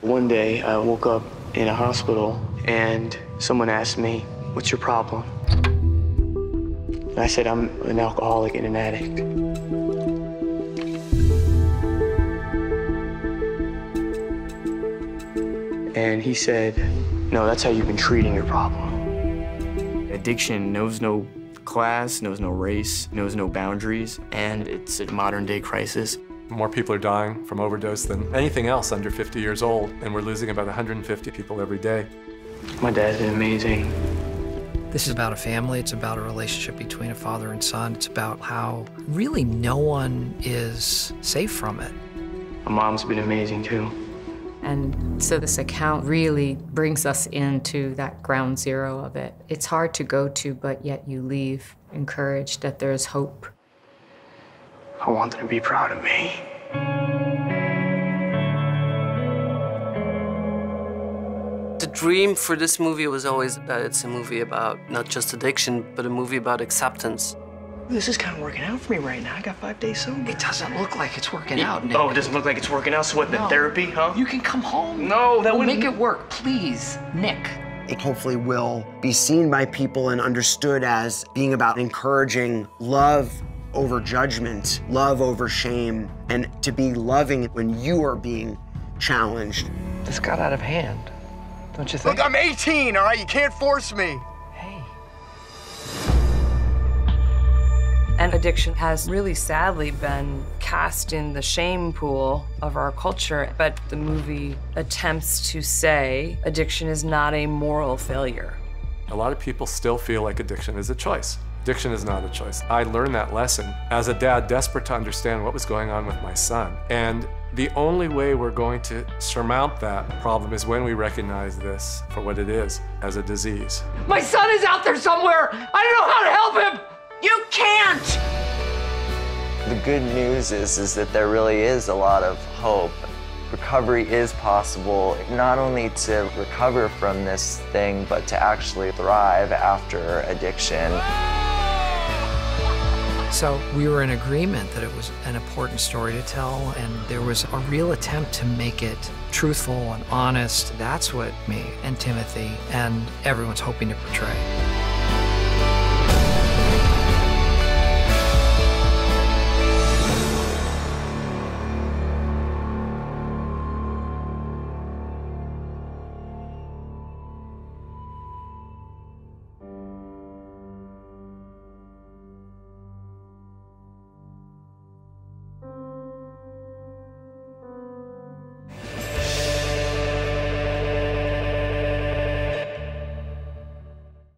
One day, I woke up in a hospital and someone asked me, What's your problem? And I said, I'm an alcoholic and an addict. And he said, No, that's how you've been treating your problem. Addiction knows no class, knows no race, knows no boundaries, and it's a modern day crisis. More people are dying from overdose than anything else under 50 years old, and we're losing about 150 people every day. My dad's been amazing. This is about a family. It's about a relationship between a father and son. It's about how really no one is safe from it. My mom's been amazing too. And so this account really brings us into that ground zero of it. It's hard to go to, but yet you leave encouraged that there's hope. I want them to be proud of me. The dream for this movie was always that it's a movie about not just addiction, but a movie about acceptance. This is kind of working out for me right now. I got five days sober. It doesn't look like it's working out, Nick. Oh, it doesn't look like it's working out. So what, then No. therapy, huh? You can come home. No, that we'll wouldn't- make it work, please, Nick. It hopefully will be seen by people and understood as being about encouraging love over judgment, love over shame, and to be loving when you are being challenged. This got out of hand, don't you think? Look, I'm 18, all right? You can't force me. hey. And addiction has really sadly been cast in the shame pool of our culture. But the movie attempts to say addiction is not a moral failure. A lot of people still feel like addiction is a choice. Addiction is not a choice. I learned that lesson as a dad, desperate to understand what was going on with my son. And the only way we're going to surmount that problem is when we recognize this for what it is as a disease. My son is out there somewhere. I don't know how to help him. You can't! The good news is, is that there really is a lot of hope. Recovery is possible, not only to recover from this thing, but to actually thrive after addiction. So we were in agreement that it was an important story to tell, and there was a real attempt to make it truthful and honest. That's what me and Timothy and everyone's hoping to portray.